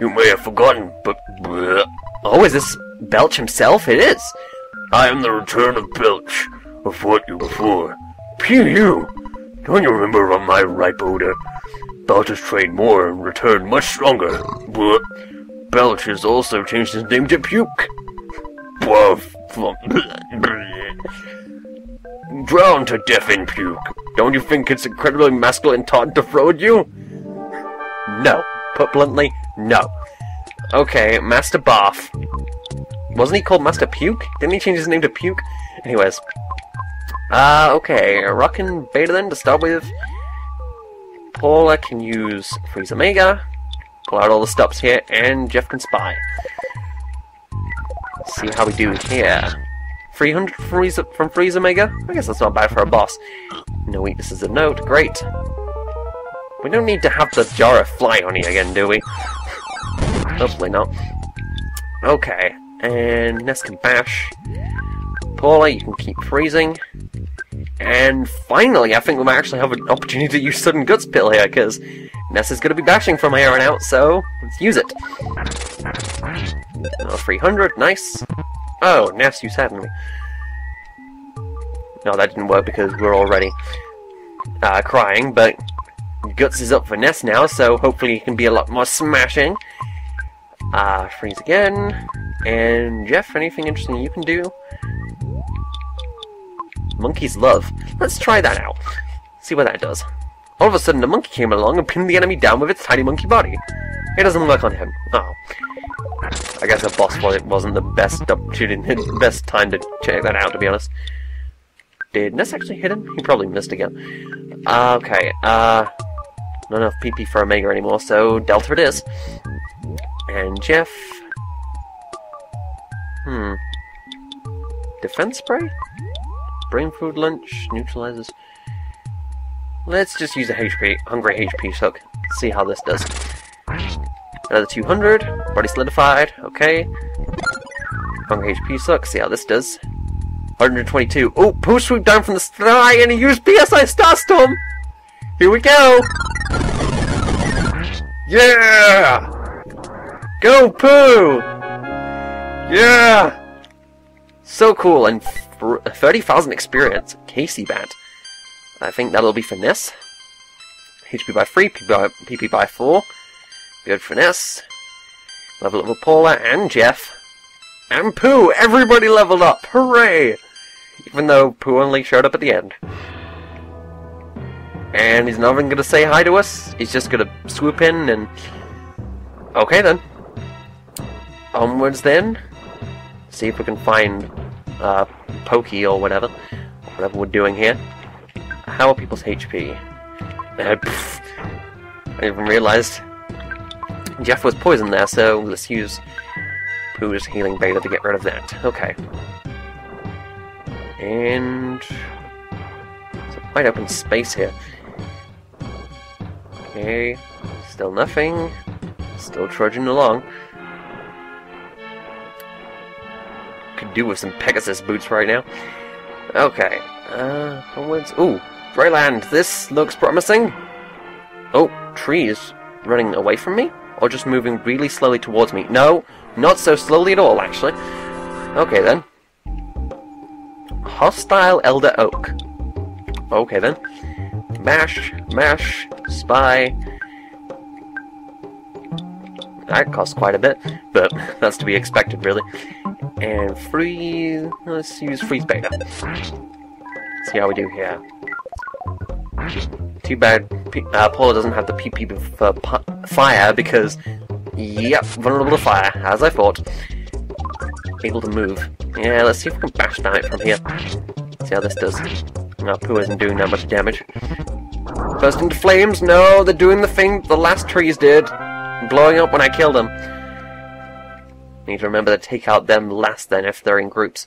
You may have forgotten, but bleh, Oh, is this Belch himself? It is. I am the return of Belch. I fought you before. Pew you! Don't you remember on my ripe odor? Belch has trained more and returned much stronger. Bleh. Belch has also changed his name to Puke. Bluff. Drown to death in puke. Don't you think it's incredibly masculine taunt to throw at you? No. Put bluntly, no. Okay, Master Barf. Wasn't he called Master Puke? Didn't he change his name to Puke? Anyways. Uh, okay. Rockin' Beta then to start with. Paula can use Freeze Omega. Pull out all the stops here, and Jeff can spy. See how we do here. 300 from Freeze, from Freeze Omega? I guess that's not bad for a boss. No weaknesses of note. Great. We don't need to have the jar of fly on you again, do we? Hopefully not. Okay, and Ness can bash. Paula, you can keep freezing. And finally, I think we might actually have an opportunity to use Sudden Guts Pill here, because Ness is going to be bashing from here on out, so let's use it. Oh, 300, nice. Oh, Ness, you saddened me. No, that didn't work because we're already uh, crying, but Guts is up for Ness now, so hopefully he can be a lot more smashing. Uh, freeze again. And Jeff, anything interesting you can do? Monkey's Love. Let's try that out. See what that does. All of a sudden, a monkey came along and pinned the enemy down with its tiny monkey body. It doesn't work on him. Oh. I guess a boss fight wasn't the best opportunity, the best time to check that out, to be honest. Did Ness actually hit him? He probably missed again. Uh, okay, uh... Not enough PP for Omega anymore, so Delta it is. And Jeff... Hmm. Defense spray? Brain food lunch, neutralizes... Let's just use a HP, hungry HP hook. See how this does. Another 200. Body solidified. Okay. Hungry HP suck. See how this does. 122. Oh, Pooh swooped down from the sky and he used PSI Starstorm! Here we go! Yeah! Go, poo! Yeah! So cool, and 30,000 experience. Casey Bat. I think that'll be finesse. HP by 3, PP by, PP by 4. Good finesse. Level up with Paula and Jeff. And Pooh! Everybody leveled up! Hooray! Even though Pooh only showed up at the end. And he's not even gonna say hi to us. He's just gonna swoop in and... Okay then. Onwards then. See if we can find uh, Pokey or whatever. Whatever we're doing here. How are people's HP? Uh, pff, I even realized Jeff was poisoned there, so let's use Pooh's healing beta to get rid of that. Okay. And... It's a wide open space here. Okay. Still nothing. Still trudging along. Could do with some Pegasus boots right now. Okay. Uh, onwards. Ooh, dry land. This looks promising. Oh, trees running away from me? Or just moving really slowly towards me? No, not so slowly at all, actually. Okay, then. Hostile Elder Oak. Okay, then. Mash, mash, spy. That costs quite a bit, but that's to be expected, really. And freeze... Let's use freeze beta. See how we do here. Too bad uh, Paula doesn't have the PP for fire because, yep, vulnerable to fire, as I thought. Able to move. Yeah, let's see if we can bash down it from here. See how this does. No, Pooh isn't doing that much damage. Burst into flames? No, they're doing the thing the last trees did. Blowing up when I killed them. Need to remember to take out them last then if they're in groups.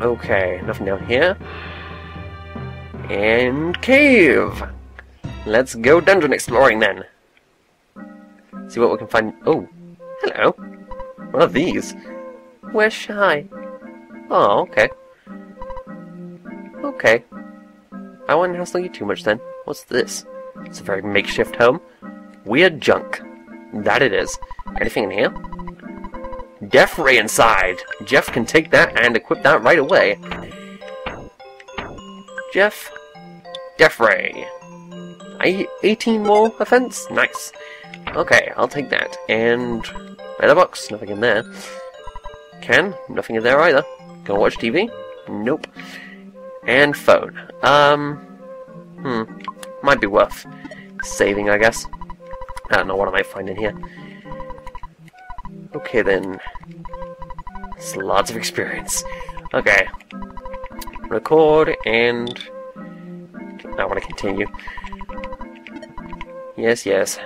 Okay, nothing down here. And cave! Let's go dungeon exploring then. See what we can find. Oh, hello. What are these? Where's Shy? Oh, okay. Okay. I won't hassle you too much then. What's this? It's a very makeshift home. Weird junk. That it is. Anything in here? Death Ray inside. Jeff can take that and equip that right away. Jeff. Death Ray. I 18 more offense? Nice. Okay, I'll take that. And letter box, nothing in there. Can, nothing in there either. Gonna watch TV? Nope. And phone. Um, hmm, might be worth saving, I guess. I don't know what I might find in here. Okay then. It's lots of experience. Okay. Record and I want to continue. Yes, yes.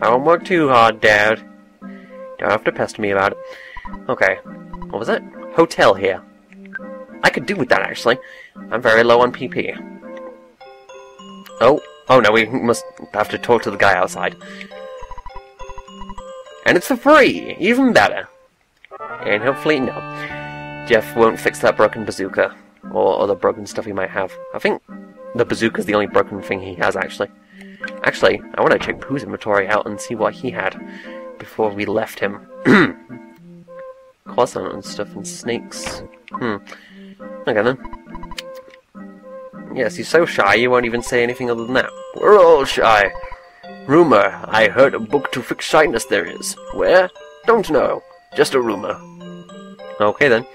I won't work too hard, Dad. Don't have to pester me about it. Okay. What was it? Hotel here. I could do with that, actually. I'm very low on PP. Oh. Oh no, we must have to talk to the guy outside. And it's for free! Even better. And hopefully, no. Jeff won't fix that broken bazooka. Or other broken stuff he might have. I think the bazooka's the only broken thing he has, actually. Actually, I want to check Pooh's inventory out and see what he had before we left him. Croissant and stuff and snakes. Hmm. Okay then. Yes, he's so shy you won't even say anything other than that. We're all shy. Rumor, I heard a book to fix shyness there is. Where? Don't know. Just a rumor. Okay then.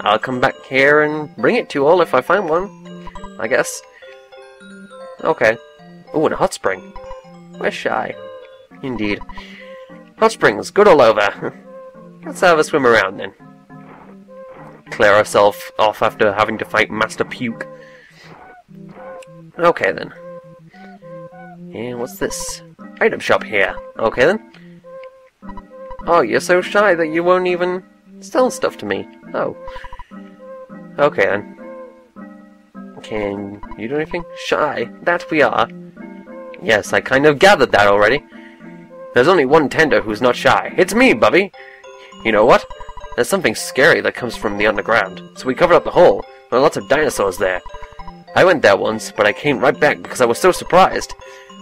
I'll come back here and bring it to you all if I find one. I guess. Okay. Oh, and a hot spring. We're shy. Indeed. Hot springs, good all over. Let's have a swim around then. Clear herself off after having to fight Master Puke. Okay then. And what's this? Item shop here. Okay then. Oh, you're so shy that you won't even sell stuff to me. Oh. Okay then. Can you do anything? Shy. That we are. Yes, I kind of gathered that already. There's only one Tenda who's not shy. It's me, Bubby! You know what? There's something scary that comes from the underground, so we covered up the hole. There are lots of dinosaurs there. I went there once, but I came right back because I was so surprised.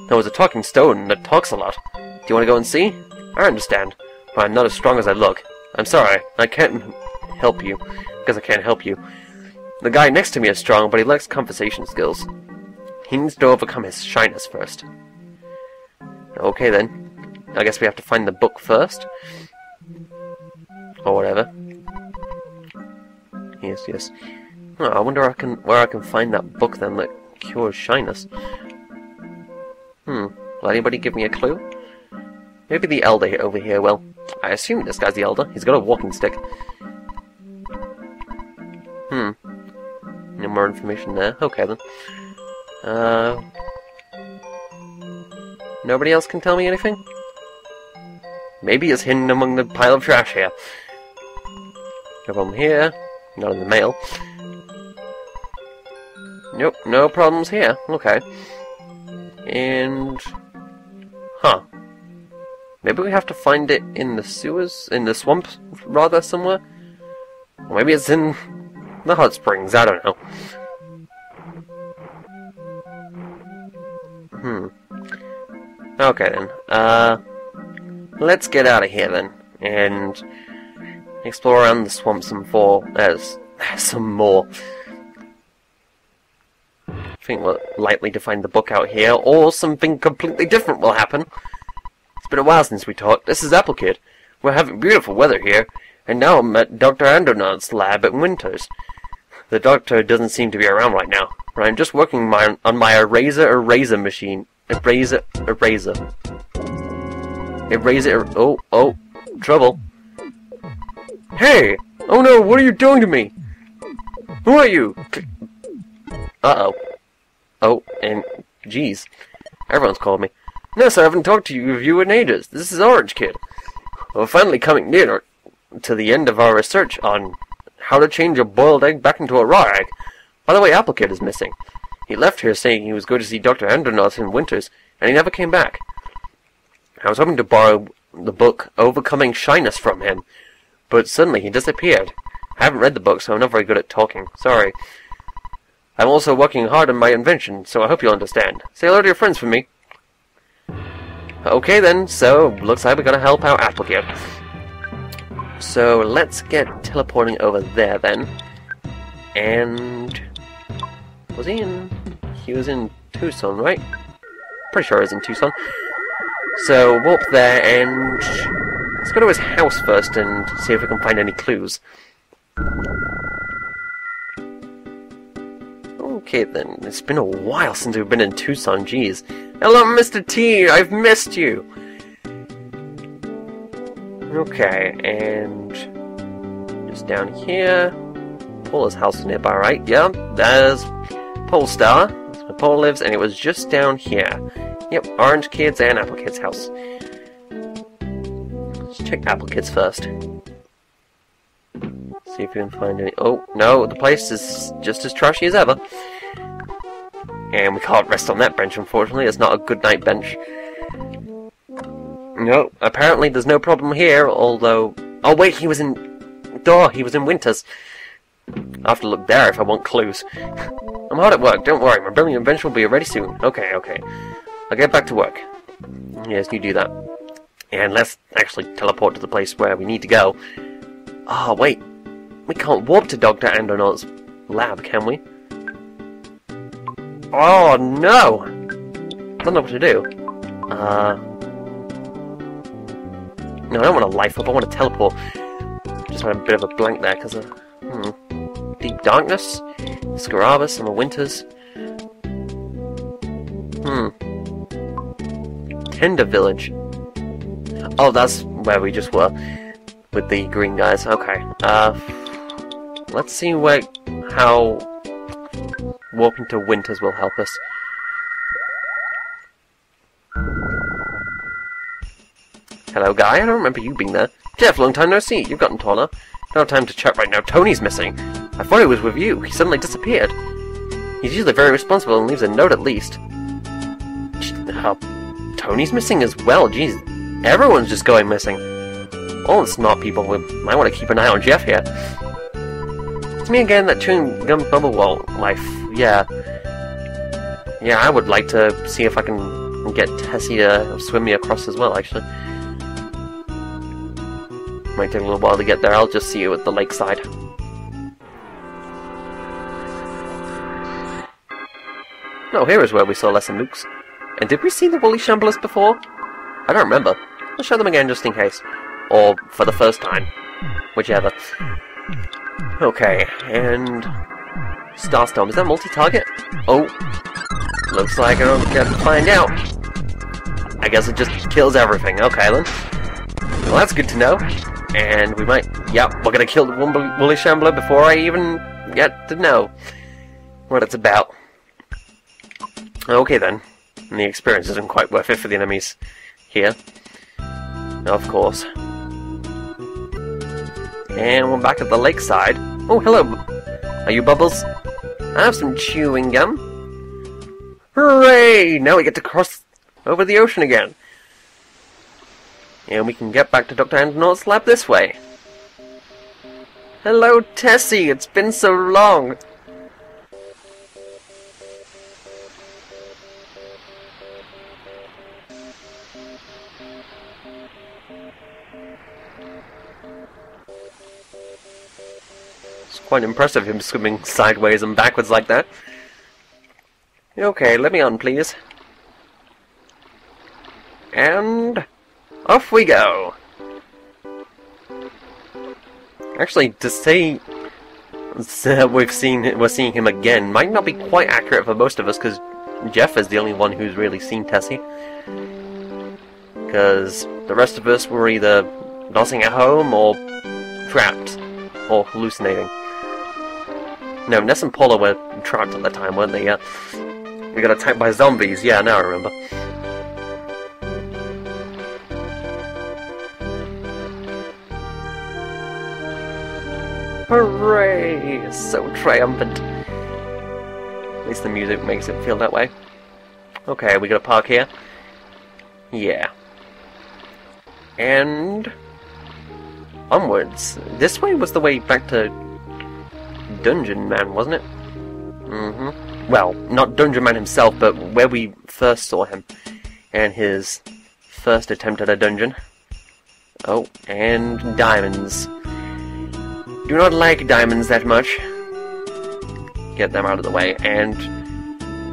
There was a talking stone that talks a lot. Do you want to go and see? I understand, but I'm not as strong as I look. I'm sorry, I can't help you, because I can't help you. The guy next to me is strong, but he lacks conversation skills. He needs to overcome his shyness first. Okay then. I guess we have to find the book first. Or whatever. Yes, yes. Oh, I wonder I can, where I can find that book then that cures shyness. Hmm. Will anybody give me a clue? Maybe the elder over here will. I assume this guy's the elder. He's got a walking stick. Hmm. No more information there. Okay then. Uh. Nobody else can tell me anything? Maybe it's hidden among the pile of trash here. No problem here. Not in the mail. Nope, no problems here. Okay. And... Huh. Maybe we have to find it in the sewers? In the swamp, rather, somewhere? Or maybe it's in the hot springs. I don't know. Hmm. Okay then. Uh, let's get out of here then, and explore around the swamp some for as uh, some more. I think we're likely to find the book out here, or something completely different will happen. It's been a while since we talked. This is Apple Kid. We're having beautiful weather here, and now I'm at Dr. Andonuts' lab at Winters. The doctor doesn't seem to be around right now, but I'm just working my, on my eraser eraser machine. Eraser eraser. Eraser. Oh, oh, trouble. Hey! Oh no, what are you doing to me? Who are you? Uh-oh. Oh, and jeez. Everyone's called me. Ness, I haven't talked to you, of you in ages. This is Orange Kid. We're finally coming near to the end of our research on how to change a boiled egg back into a raw egg. By the way, Apple Kid is missing. He left here saying he was going to see Dr. Andonuts in Winters, and he never came back. I was hoping to borrow the book Overcoming Shyness from him, but suddenly he disappeared. I haven't read the book, so I'm not very good at talking. Sorry. I'm also working hard on my invention, so I hope you'll understand. Say hello to your friends for me. Okay then, so looks like we're gonna help out Apple here. So let's get teleporting over there then. And was he in he was in Twoson, right? Pretty sure he was in Twoson. So warp there and let's go to his house first and see if we can find any clues. Okay then, it's been a while since we've been in Twoson, jeez. Hello, Mr. T, I've missed you! Okay, and just down here, Paula's house nearby, right? Yeah, there's Polestar, that's where Paul lives, and it was just down here. Yep, Orange Kids and Apple Kids house. Let's check Apple Kids first. See if we can find any. Oh, no, the place is just as trashy as ever. And we can't rest on that bench, unfortunately. It's not a good night bench. No, apparently there's no problem here, although... Oh wait, he was in... Duh, he was in Winters. I'll have to look there if I want clues. I'm hard at work, don't worry, my brilliant invention will be ready soon. Okay, okay. I'll get back to work. Yes, you do that. And let's actually teleport to the place where we need to go. Oh, wait. We can't warp to Dr. Andonuts' lab, can we? Oh, no! I don't know what to do. Uh... No, I don't want to life up, I want to teleport. Just had a bit of a blank there, because of... Hmm. Deep Darkness, Scaraba, Summer Winters. Hmm. Tenda Village. Oh, that's where we just were. With the green guys. Okay. Uh... Let's see where... how... Warping to Winters will help us. Hello, guy. I don't remember you being there. Jeff, long time no see. You've gotten taller. No time to chat right now. Tony's missing. I thought he was with you. He suddenly disappeared. He's usually very responsible and leaves a note at least. Uh, Tony's missing as well. Jeez, everyone's just going missing. All the smart people would might want to keep an eye on Jeff here. It's me again, that chewing gum bubble wall life. Yeah. Yeah, I would like to see if I can get Tessie to swim me across as well, actually. Might take a little while to get there. I'll just see you at the lakeside. No, here is where we saw Lesser Mooks. And did we see the Woolly Shamblers before? I don't remember. I'll show them again just in case. Or for the first time. Whichever. Okay, and... Starstorm, is that multi-target? Oh. Looks like I don't get to find out. I guess it just kills everything. Okay, then. Well, that's good to know. And we might... Yep, we're gonna kill the Woolly Shambler before I even get to know what it's about. Okay, then. And the experience isn't quite worth it for the enemies here. Of course. And we're back at the lakeside. Oh, hello. Are you Bubbles? I have some chewing gum. Hooray! Now we get to cross over the ocean again. And we can get back to Dr. Andonuts' lab this way. Hello, Tessie! It's been so long! Quite impressive him swimming sideways and backwards like that. Okay, let me on, please. And off we go. Actually, to say uh, we've seen we're seeing him again might not be quite accurate for most of us because Jeff is the only one who's really seen Tessie. Because the rest of us were either nossing at home or trapped or hallucinating. No, Ness and Paula were trapped at the time, weren't they? Yeah. We got attacked by zombies. Yeah, now I remember. Hooray! So triumphant. At least the music makes it feel that way. Okay, we got a park here. Yeah. And... Onwards. This way was the way back to Dungeon Man, wasn't it? Mm-hmm. Well, not Dungeon Man himself, but where we first saw him. And his first attempt at a dungeon. Oh, and diamonds. Do not like diamonds that much. Get them out of the way, and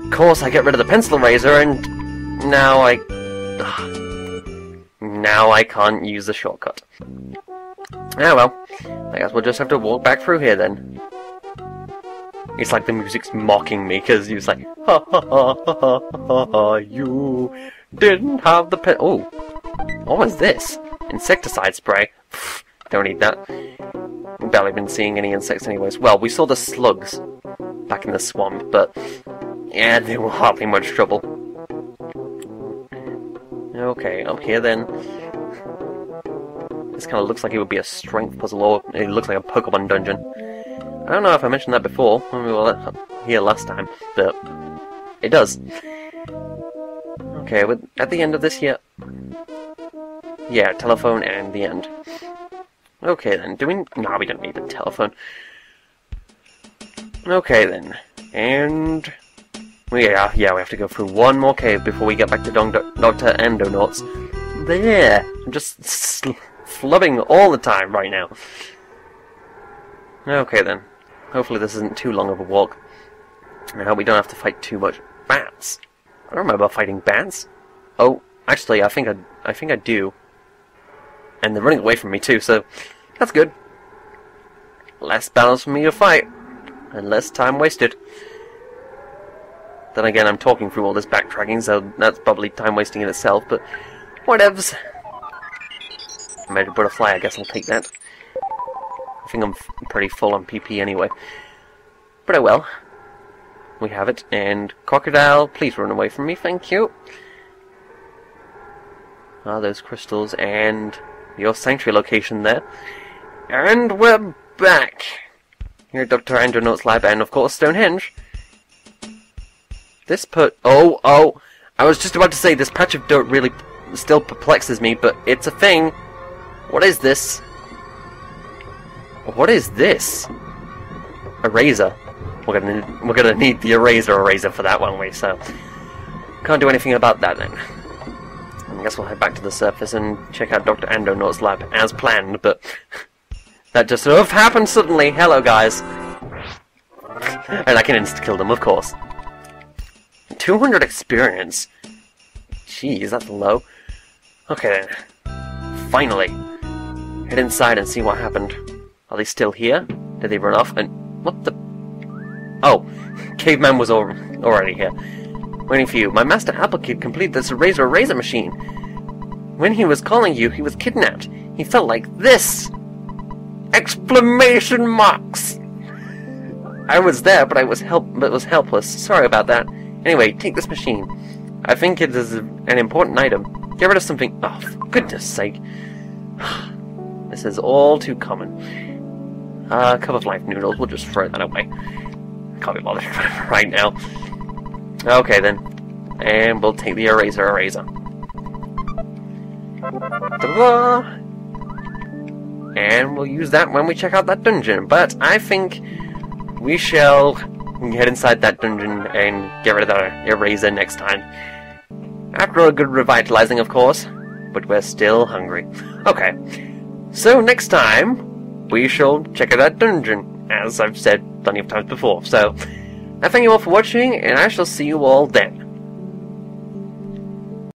of course I get rid of the pencil eraser, and now I... Now I can't use the shortcut. Ah well, I guess we'll just have to walk back through here then. It's like the music's mocking me, because it's like, ha ha ha ha ha ha, you didn't have the pen. Oh, what was this? Insecticide spray. Pfft, don't need that. Barely been seeing any insects anyways. Well, we saw the slugs back in the swamp, but yeah, they were hardly much trouble. Okay, up here then. This kind of looks like it would be a strength puzzle, or it looks like a Pokemon dungeon. I don't know if I mentioned that before when we were here last time, but it does. Okay, at the end of this here... Yeah, telephone and the end. Okay then, do we... No, we don't need the telephone. Okay then, and... Yeah, yeah, we have to go through one more cave before we get back to Don Dr. Andonuts. There! I'm just flubbing all the time right now. Okay then. Hopefully this isn't too long of a walk. I hope we don't have to fight too much bats. I don't remember fighting bats. Oh, actually, I think I, I think I do. And they're running away from me too, so that's good. Less battles for me to fight, and less time wasted. Then again, I'm talking through all this backtracking, so that's probably time wasting in itself, but whatevs. Magic butterfly, I guess I'll take that. I think I'm pretty full on PP anyway. But oh well. We have it, and crocodile, please run away from me, thank you. Ah, those crystals, and your sanctuary location there. And we're back! Here at Dr. Andonuts Lab, and of course Stonehenge. This put... Oh, oh! I was just about to say, this patch of dirt really still perplexes me, but it's a thing. What is this? What is this? Eraser. We're gonna we're gonna need the eraser eraser for that one we so can't do anything about that then. I guess we'll head back to the surface and check out Dr. Andonuts' lab as planned, but that just sort of happened suddenly. Hello guys. and I can insta-kill them, of course. 200 experience. Jeez, that's low. Okay then. Finally. Head inside and see what happened. Are they still here? Did they run off? And what the? Oh, caveman was al already here. Waiting for you. My master Appleseed completed this razor razor machine. When he was calling you, he was kidnapped. He felt like this! Exclamation marks! I was there, but I was help but was helpless. Sorry about that. Anyway, take this machine. I think it is an important item. Get rid of something. Oh, for goodness sake. This is all too common. Uh, a cup of life noodles, we'll just throw that away. Can't be bothered right now. Okay then. And we'll take the eraser eraser. And we'll use that when we check out that dungeon. But I think we shall get inside that dungeon and get rid of that eraser next time. After a good revitalizing, of course. But we're still hungry. Okay. So next time, we shall check out that dungeon, as I've said plenty of times before. So, I thank you all for watching, and I shall see you all then.